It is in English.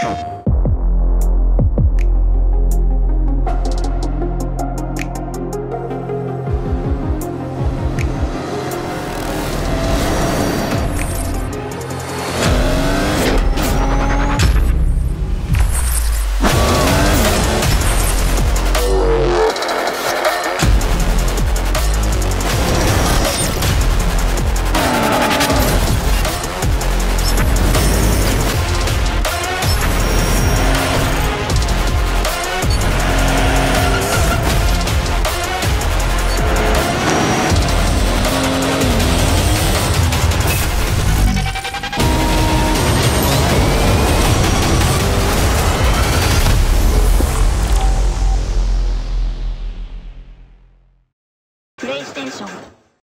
you station.